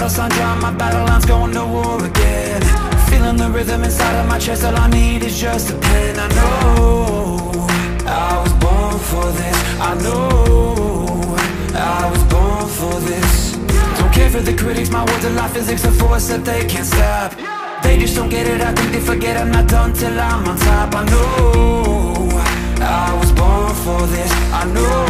Checking my drawing my battle lines, going to war again. Feeling the rhythm inside of my chest, all I need is just a pen. I know I was born for this, I know I was born for this. Don't care for the critics, my words are like physics A force that they can't stop. They just don't get it, I think they forget I'm not done till I'm on top. I know I was born for this, I know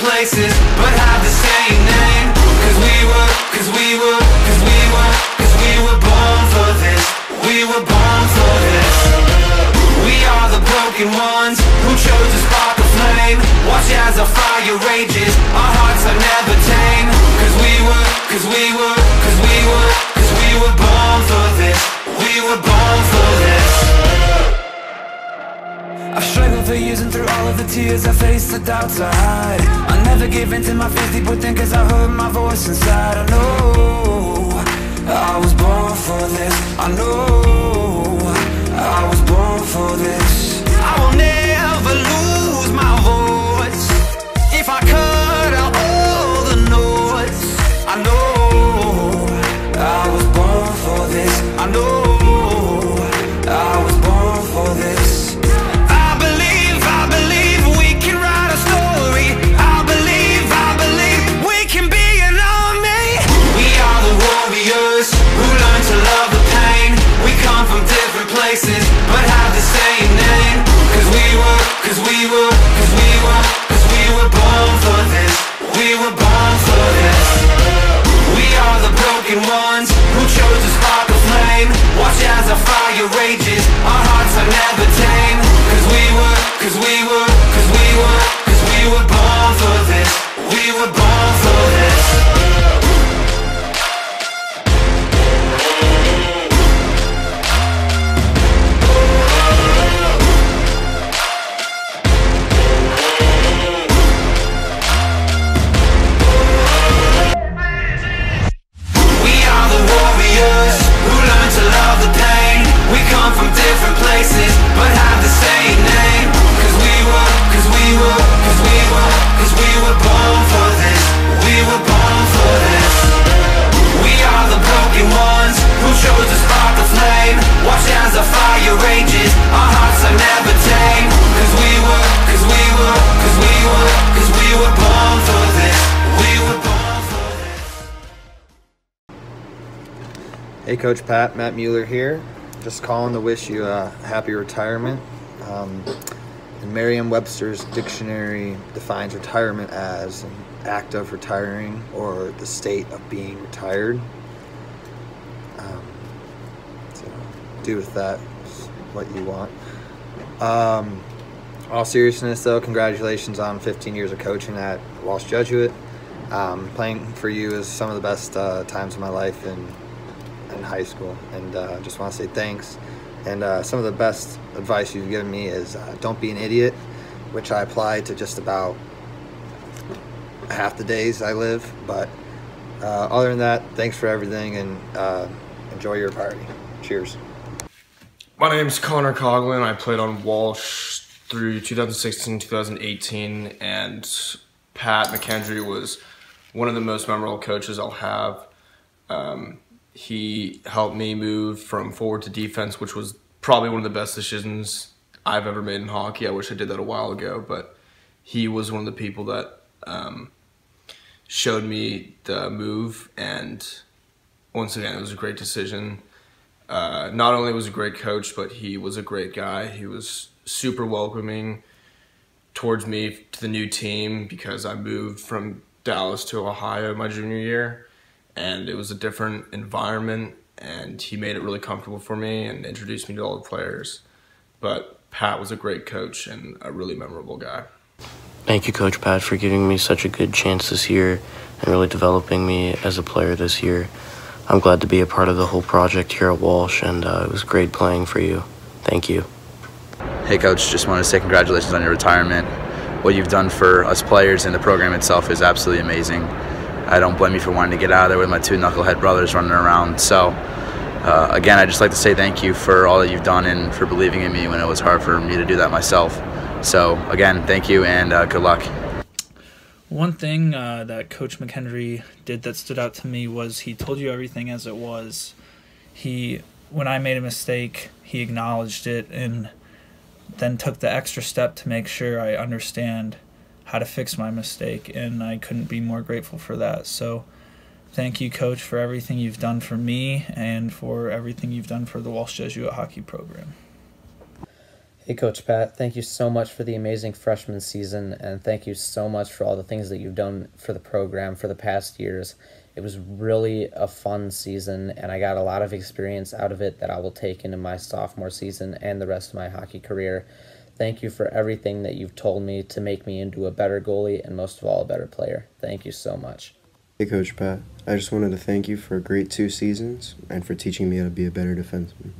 places but have I've struggled for years and through all of the tears I faced the doubts I hide I never give in to my fears deep within cause I heard my voice inside. I know I was born for this. I know I was born for this. I will never lose We were born for Hey, Coach Pat, Matt Mueller here. Just calling to wish you a happy retirement. Um, Merriam-Webster's dictionary defines retirement as an act of retiring or the state of being retired. Um, so do with that what you want. Um, all seriousness, though, congratulations on 15 years of coaching at Walsh Jesuit. Um, playing for you is some of the best uh, times of my life, and in high school. And uh, just want to say thanks. And uh, some of the best advice you've given me is uh, don't be an idiot which i apply to just about half the days i live. But uh, other than that thanks for everything and uh, enjoy your party. Cheers. My name's Connor Coughlin. I played on Walsh through 2016, 2018, and Pat McKendry was one of the most memorable coaches I'll have. Um, he helped me move from forward to defense, which was probably one of the best decisions I've ever made in hockey. I wish I did that a while ago, but he was one of the people that um, showed me the move, and once again, it was a great decision uh, not only was a great coach, but he was a great guy. He was super welcoming towards me to the new team because I moved from Dallas to Ohio my junior year, and it was a different environment. And he made it really comfortable for me and introduced me to all the players. But Pat was a great coach and a really memorable guy. Thank you, Coach Pat, for giving me such a good chance this year and really developing me as a player this year. I'm glad to be a part of the whole project here at Walsh, and uh, it was great playing for you. Thank you. Hey, Coach, just wanted to say congratulations on your retirement. What you've done for us players and the program itself is absolutely amazing. I don't blame you for wanting to get out of there with my two knucklehead brothers running around. So, uh, again, I'd just like to say thank you for all that you've done and for believing in me when it was hard for me to do that myself. So, again, thank you and uh, good luck. One thing uh, that Coach McKendry did that stood out to me was he told you everything as it was. He, when I made a mistake, he acknowledged it and then took the extra step to make sure I understand how to fix my mistake, and I couldn't be more grateful for that. So, thank you, Coach, for everything you've done for me and for everything you've done for the Walsh Jesuit hockey program. Hey, Coach Pat, thank you so much for the amazing freshman season, and thank you so much for all the things that you've done for the program for the past years. It was really a fun season, and I got a lot of experience out of it that I will take into my sophomore season and the rest of my hockey career. Thank you for everything that you've told me to make me into a better goalie and most of all, a better player. Thank you so much. Hey, Coach Pat. I just wanted to thank you for a great two seasons and for teaching me how to be a better defenseman.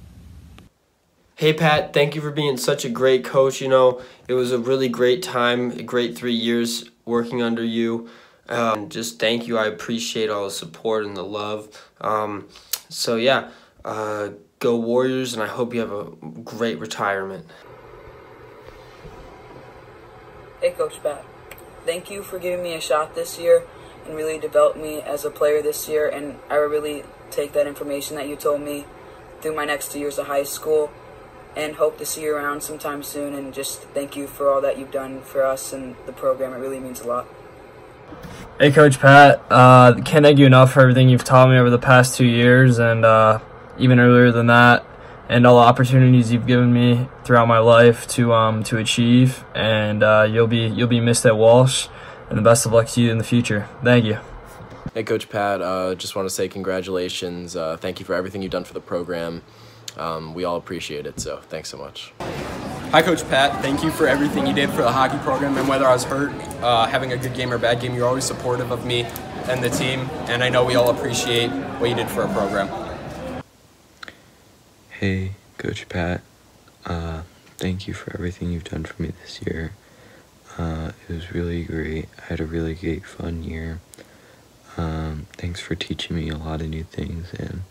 Hey Pat, thank you for being such a great coach. You know, it was a really great time, a great three years working under you. Um, just thank you. I appreciate all the support and the love. Um, so yeah, uh, go Warriors, and I hope you have a great retirement. Hey Coach Pat, thank you for giving me a shot this year and really develop me as a player this year. And I really take that information that you told me through my next two years of high school and hope to see you around sometime soon. And just thank you for all that you've done for us and the program. It really means a lot. Hey, Coach Pat. Uh, can't thank you enough for everything you've taught me over the past two years and uh, even earlier than that, and all the opportunities you've given me throughout my life to um, to achieve. And uh, you'll be you'll be missed at Walsh, and the best of luck to you in the future. Thank you. Hey, Coach Pat. Uh, just want to say congratulations. Uh, thank you for everything you've done for the program. Um, we all appreciate it. So thanks so much. Hi, Coach Pat. Thank you for everything you did for the hockey program. And whether I was hurt, uh, having a good game or bad game, you're always supportive of me and the team. And I know we all appreciate what you did for our program. Hey, Coach Pat. Uh, thank you for everything you've done for me this year. Uh, it was really great. I had a really great, fun year. Um, thanks for teaching me a lot of new things and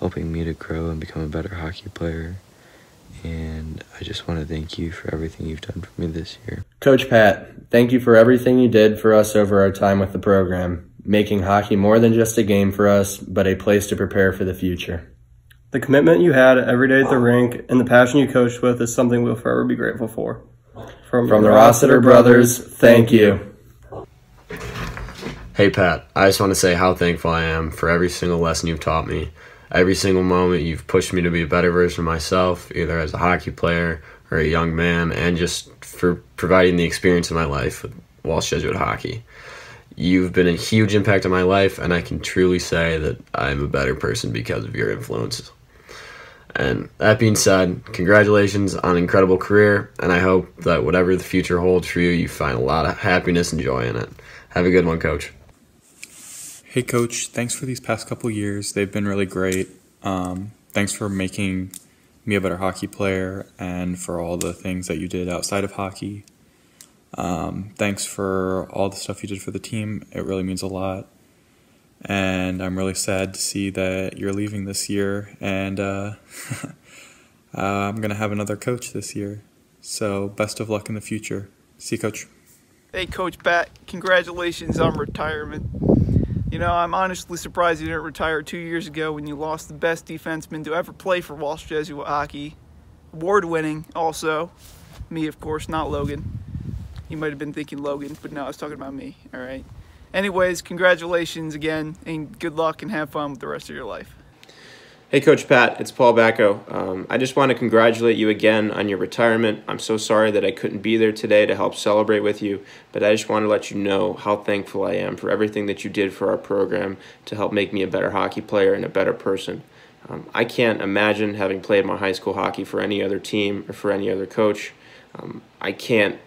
helping me to grow and become a better hockey player. And I just want to thank you for everything you've done for me this year. Coach Pat, thank you for everything you did for us over our time with the program, making hockey more than just a game for us, but a place to prepare for the future. The commitment you had every day at the rink and the passion you coached with is something we'll forever be grateful for. From, From the Rossiter brothers, thank you. Hey Pat, I just want to say how thankful I am for every single lesson you've taught me. Every single moment you've pushed me to be a better version of myself, either as a hockey player or a young man, and just for providing the experience of my life with Walsh Jesuit hockey. You've been a huge impact on my life, and I can truly say that I'm a better person because of your influence. And that being said, congratulations on an incredible career, and I hope that whatever the future holds for you, you find a lot of happiness and joy in it. Have a good one, Coach. Hey, Coach. Thanks for these past couple years. They've been really great. Um, thanks for making me a better hockey player and for all the things that you did outside of hockey. Um, thanks for all the stuff you did for the team. It really means a lot. And I'm really sad to see that you're leaving this year. And uh, uh, I'm going to have another coach this year. So best of luck in the future. See you, Coach. Hey, Coach Pat. Congratulations on retirement. You know, I'm honestly surprised you didn't retire two years ago when you lost the best defenseman to ever play for Walsh Jesuit hockey. Award winning, also. Me, of course, not Logan. You might have been thinking Logan, but no, I was talking about me, alright? Anyways, congratulations again, and good luck and have fun with the rest of your life. Hey, Coach Pat, it's Paul Bacco. Um, I just want to congratulate you again on your retirement. I'm so sorry that I couldn't be there today to help celebrate with you, but I just want to let you know how thankful I am for everything that you did for our program to help make me a better hockey player and a better person. Um, I can't imagine having played my high school hockey for any other team or for any other coach. Um, I can't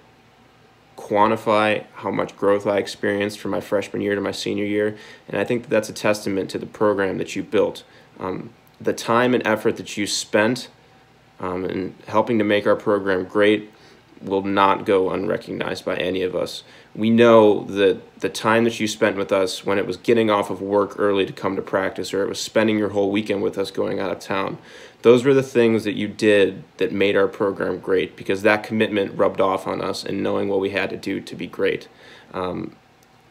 quantify how much growth I experienced from my freshman year to my senior year, and I think that that's a testament to the program that you built. Um, the time and effort that you spent um, in helping to make our program great will not go unrecognized by any of us. We know that the time that you spent with us when it was getting off of work early to come to practice or it was spending your whole weekend with us going out of town, those were the things that you did that made our program great because that commitment rubbed off on us and knowing what we had to do to be great. Um,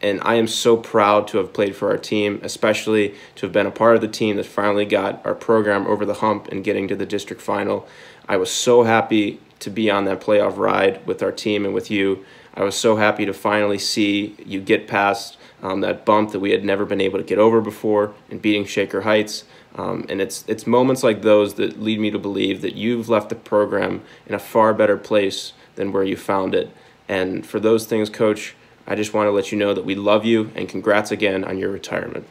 and I am so proud to have played for our team, especially to have been a part of the team that finally got our program over the hump and getting to the district final. I was so happy to be on that playoff ride with our team and with you. I was so happy to finally see you get past um, that bump that we had never been able to get over before in beating Shaker Heights. Um, and it's it's moments like those that lead me to believe that you've left the program in a far better place than where you found it. And for those things, Coach, I just want to let you know that we love you and congrats again on your retirement.